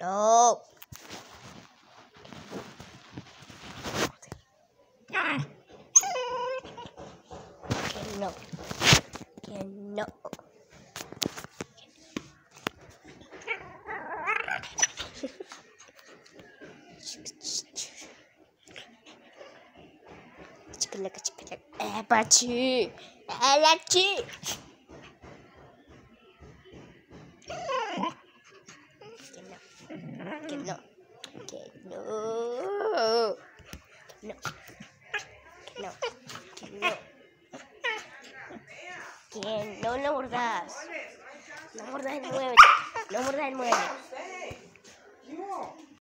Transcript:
六。けの。けの。チクラカチクラカ。えばちー。えらちー。Que no. Que no. Que no. Que no. Que no. Que no, no mordas. No mordas el mueble. No mordas el mueble.